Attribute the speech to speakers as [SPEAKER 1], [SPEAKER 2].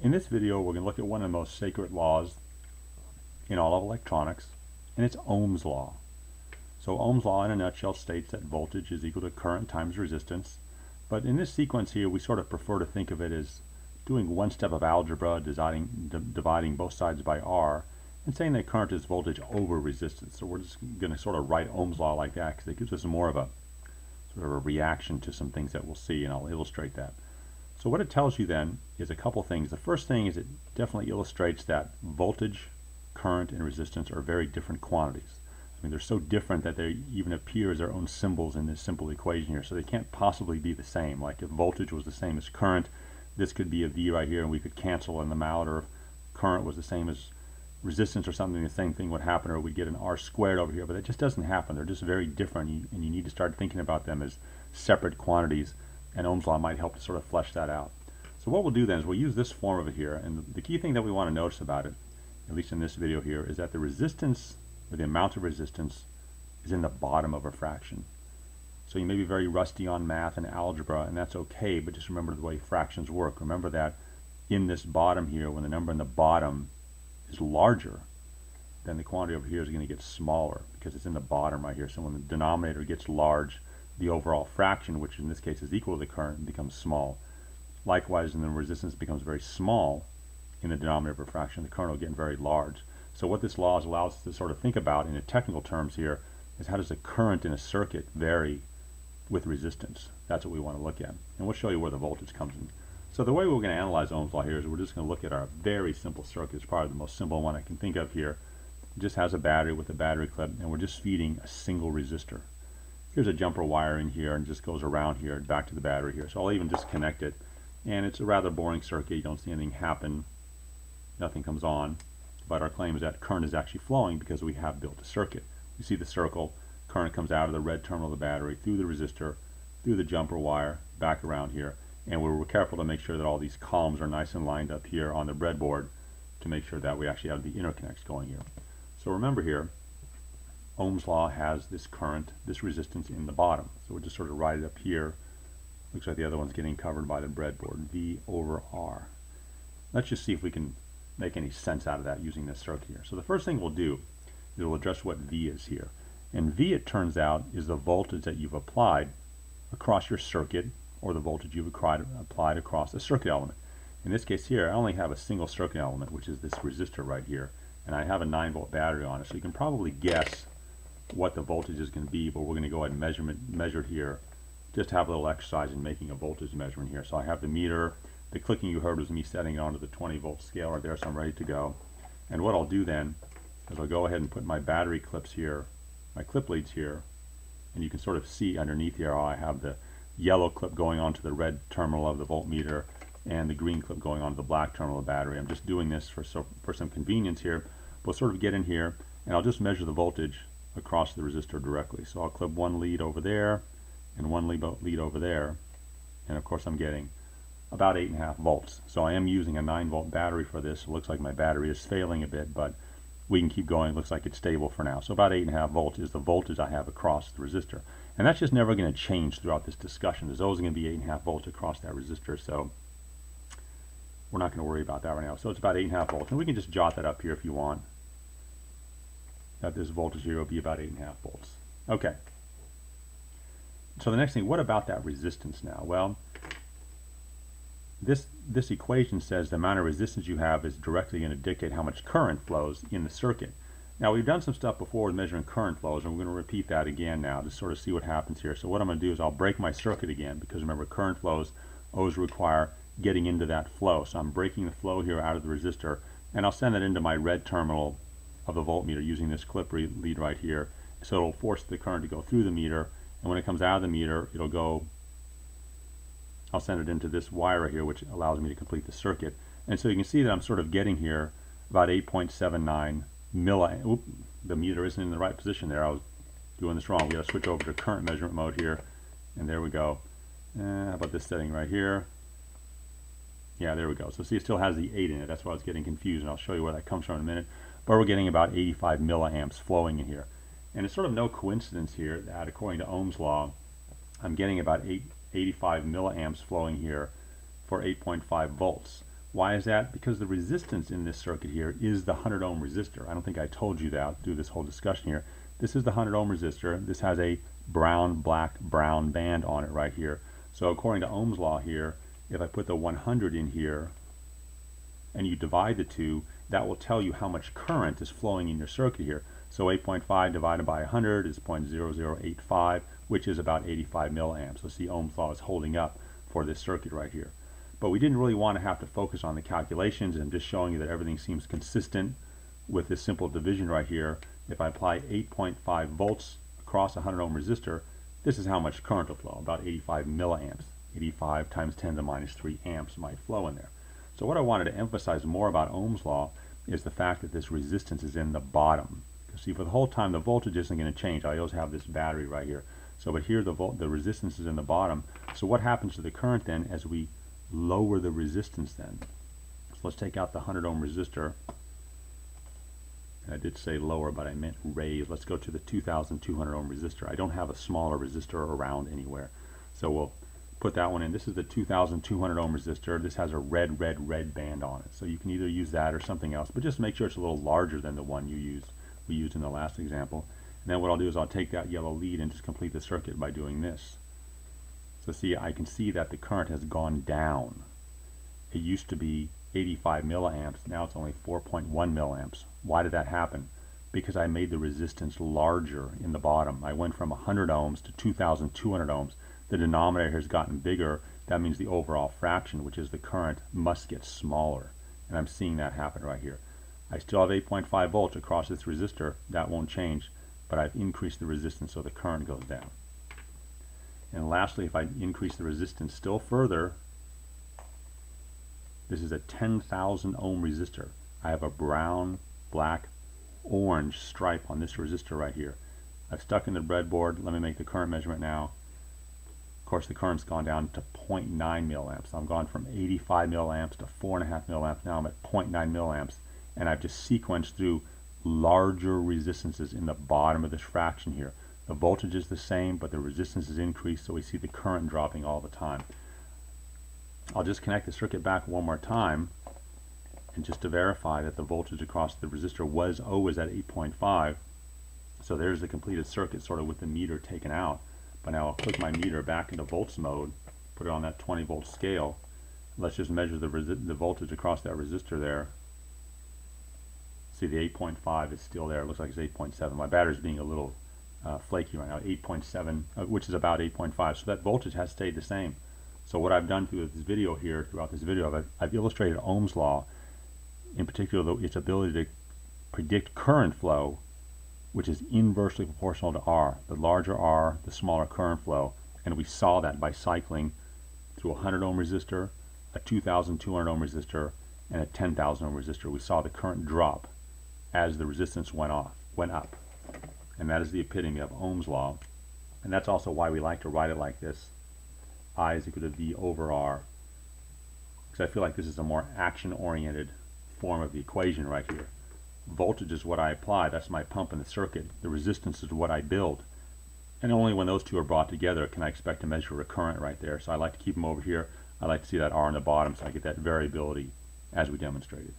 [SPEAKER 1] In this video, we're going to look at one of the most sacred laws in all of electronics, and it's Ohm's law. So Ohm's law in a nutshell states that voltage is equal to current times resistance. But in this sequence here, we sort of prefer to think of it as doing one step of algebra, dividing, dividing both sides by R, and saying that current is voltage over resistance. So we're just going to sort of write Ohm's law like that because it gives us more of a sort of a reaction to some things that we'll see, and I'll illustrate that. So what it tells you then is a couple things. The first thing is it definitely illustrates that voltage, current, and resistance are very different quantities. I mean, they're so different that they even appear as their own symbols in this simple equation here. So they can't possibly be the same. Like if voltage was the same as current, this could be a V right here and we could cancel them out. Or if current was the same as resistance or something, the same thing would happen. Or we'd get an R squared over here. But that just doesn't happen. They're just very different and you need to start thinking about them as separate quantities and Ohm's law might help to sort of flesh that out. So what we'll do then is we'll use this form over here, and the key thing that we want to notice about it, at least in this video here, is that the resistance, or the amount of resistance, is in the bottom of a fraction. So you may be very rusty on math and algebra, and that's okay, but just remember the way fractions work. Remember that in this bottom here, when the number in the bottom is larger, then the quantity over here is going to get smaller because it's in the bottom right here. So when the denominator gets large, the overall fraction, which in this case is equal to the current, becomes small. Likewise, when the resistance becomes very small in the denominator of a fraction, the current will get very large. So what this law allows us to sort of think about in technical terms here is how does the current in a circuit vary with resistance? That's what we want to look at. And we'll show you where the voltage comes in. So the way we're going to analyze Ohm's law here is we're just going to look at our very simple circuit. It's probably the most simple one I can think of here. It just has a battery with a battery clip, and we're just feeding a single resistor here's a jumper wire in here and just goes around here and back to the battery here. So I'll even disconnect it. And it's a rather boring circuit. You don't see anything happen. Nothing comes on. But our claim is that current is actually flowing because we have built a circuit. You see the circle. Current comes out of the red terminal of the battery through the resistor, through the jumper wire, back around here. And we are careful to make sure that all these columns are nice and lined up here on the breadboard to make sure that we actually have the interconnects going here. So remember here, Ohm's law has this current, this resistance in the bottom. So we'll just sort of write it up here. Looks like the other one's getting covered by the breadboard, V over R. Let's just see if we can make any sense out of that using this circuit here. So the first thing we'll do is we'll address what V is here. And V, it turns out, is the voltage that you've applied across your circuit or the voltage you've applied across a circuit element. In this case here, I only have a single circuit element, which is this resistor right here, and I have a 9 volt battery on it, so you can probably guess what the voltage is going to be, but we're going to go ahead and measurement, measure it here. Just have a little exercise in making a voltage measurement here. So I have the meter. The clicking you heard was me setting it onto the 20 volt scale right there, so I'm ready to go. And what I'll do then is I'll go ahead and put my battery clips here, my clip leads here, and you can sort of see underneath here how I have the yellow clip going onto the red terminal of the voltmeter and the green clip going onto the black terminal of the battery. I'm just doing this for, so, for some convenience here. We'll sort of get in here and I'll just measure the voltage across the resistor directly. So I'll clip one lead over there and one lead, over there. And of course I'm getting about 8.5 volts. So I am using a 9 volt battery for this. It looks like my battery is failing a bit, but we can keep going. It looks like it's stable for now. So about 8.5 volts is the voltage I have across the resistor. And that's just never going to change throughout this discussion. There's always going to be 8.5 volts across that resistor. So we're not going to worry about that right now. So it's about 8.5 volts. And we can just jot that up here if you want that this voltage here will be about 8.5 volts. Okay. So the next thing, what about that resistance now? Well, this, this equation says the amount of resistance you have is directly going to dictate how much current flows in the circuit. Now we've done some stuff before with measuring current flows and we're going to repeat that again now to sort of see what happens here. So what I'm going to do is I'll break my circuit again because remember current flows always require getting into that flow. So I'm breaking the flow here out of the resistor and I'll send that into my red terminal of the voltmeter using this clip lead right here. So it'll force the current to go through the meter, and when it comes out of the meter, it'll go, I'll send it into this wire here, which allows me to complete the circuit. And so you can see that I'm sort of getting here about 8.79 milli, oop, the meter isn't in the right position there. I was doing this wrong. We got to switch over to current measurement mode here, and there we go. Uh, how about this setting right here? Yeah, there we go. So see, it still has the 8 in it. That's why I was getting confused, and I'll show you where that comes from in a minute but we're getting about 85 milliamps flowing in here. And it's sort of no coincidence here that according to Ohm's law, I'm getting about 8, 85 milliamps flowing here for 8.5 volts. Why is that? Because the resistance in this circuit here is the 100 ohm resistor. I don't think I told you that through this whole discussion here. This is the 100 ohm resistor. This has a brown, black, brown band on it right here. So according to Ohm's law here, if I put the 100 in here and you divide the two, that will tell you how much current is flowing in your circuit here. So 8.5 divided by 100 is 0.0085, which is about 85 milliamps. So see Ohm's law is holding up for this circuit right here. But we didn't really want to have to focus on the calculations and just showing you that everything seems consistent with this simple division right here. If I apply 8.5 volts across a 100 ohm resistor, this is how much current will flow, about 85 milliamps. 85 times 10 to the minus 3 amps might flow in there. So what I wanted to emphasize more about Ohm's law is the fact that this resistance is in the bottom. See, for the whole time, the voltage isn't going to change. I always have this battery right here. So, but here the, the resistance is in the bottom. So what happens to the current then as we lower the resistance then? So let's take out the 100 ohm resistor. I did say lower, but I meant raise. Let's go to the 2,200 ohm resistor. I don't have a smaller resistor around anywhere. So we'll put that one in. This is the 2,200 ohm resistor. This has a red, red, red band on it. So you can either use that or something else, but just make sure it's a little larger than the one you used we used in the last example. And then what I'll do is I'll take that yellow lead and just complete the circuit by doing this. So see, I can see that the current has gone down. It used to be 85 milliamps, now it's only 4.1 milliamps. Why did that happen? Because I made the resistance larger in the bottom. I went from 100 ohms to 2,200 ohms. The denominator has gotten bigger. That means the overall fraction, which is the current, must get smaller. And I'm seeing that happen right here. I still have 8.5 volts across this resistor. That won't change, but I've increased the resistance so the current goes down. And lastly, if I increase the resistance still further, this is a 10,000 ohm resistor. I have a brown, black, orange stripe on this resistor right here. I've stuck in the breadboard. Let me make the current measurement now. Course, the current's gone down to 0.9 milliamps. I'm gone from 85 milliamps to 4.5 milliamps. Now I'm at 0.9 milliamps and I've just sequenced through larger resistances in the bottom of this fraction here. The voltage is the same, but the resistance is increased, so we see the current dropping all the time. I'll just connect the circuit back one more time, and just to verify that the voltage across the resistor was always at 8.5. So there's the completed circuit, sort of with the meter taken out. But now I'll click my meter back into volts mode, put it on that 20 volt scale. Let's just measure the, the voltage across that resistor there. See the 8.5 is still there. It looks like it's 8.7. My battery's being a little uh, flaky right now. 8.7, uh, which is about 8.5. So that voltage has stayed the same. So what I've done through this video here, throughout this video, I've, I've illustrated Ohm's law, in particular the, its ability to predict current flow, which is inversely proportional to R. The larger R, the smaller current flow. And we saw that by cycling through a 100 ohm resistor, a 2,200 ohm resistor, and a 10,000 ohm resistor. We saw the current drop as the resistance went off, went up. And that is the epitome of Ohm's law. And that's also why we like to write it like this. I is equal to V over R. Because I feel like this is a more action-oriented form of the equation right here. Voltage is what I apply, that's my pump in the circuit. The resistance is what I build. And only when those two are brought together can I expect to measure a current right there. So I like to keep them over here. I like to see that R on the bottom so I get that variability as we demonstrated.